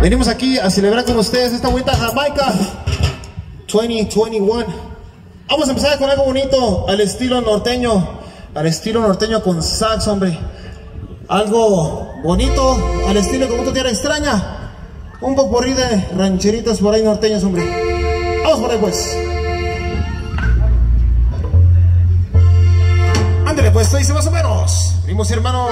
Venimos aquí a celebrar con ustedes esta vuelta a Jamaica 2021. Vamos a empezar con algo bonito, al estilo norteño, al estilo norteño con sax, hombre. Algo bonito, al estilo como tu tierra extraña. Un poco de rancheritas por ahí norteños, hombre. Vamos por ahí, pues. Ándale, pues, esto dice más o menos. Primos y hermanos.